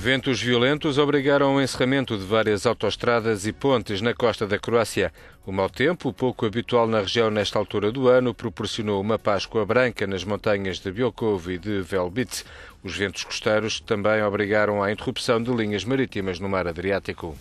Ventos violentos obrigaram ao encerramento de várias autoestradas e pontes na costa da Croácia. O mau tempo, pouco habitual na região nesta altura do ano, proporcionou uma Páscoa branca nas montanhas de Biokovo e de Velbice. Os ventos costeiros também obrigaram à interrupção de linhas marítimas no mar Adriático.